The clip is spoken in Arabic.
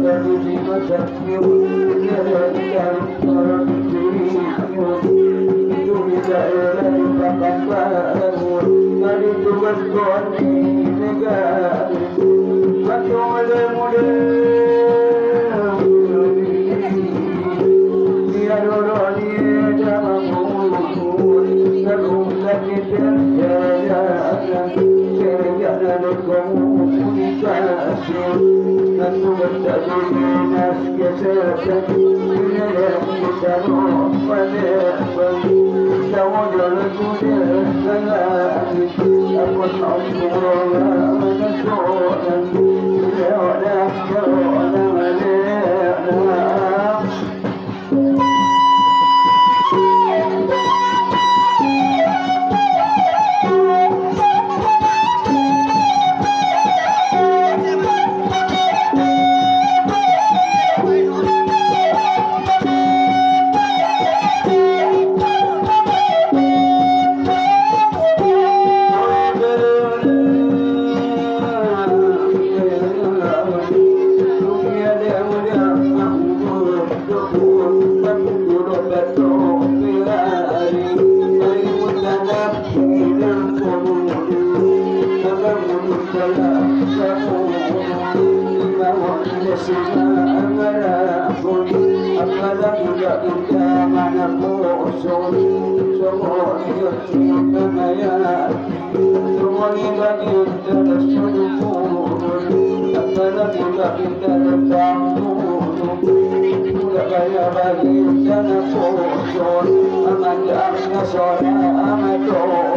البلد فتكبرون للأمطر جئت إليك قباله فلتبدو عني نجاحي فتعلم Thank you. كونك أسرا والتدين كسافة من رحمك ولا فوت وجرت للسلام أكن عصرا ونسعا أمد أم نصر أمد